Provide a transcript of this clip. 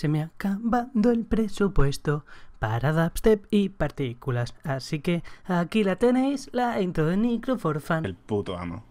se me ha acabado el presupuesto para dubstep y partículas. Así que aquí la tenéis, la intro de Necro Forfan. El puto amo.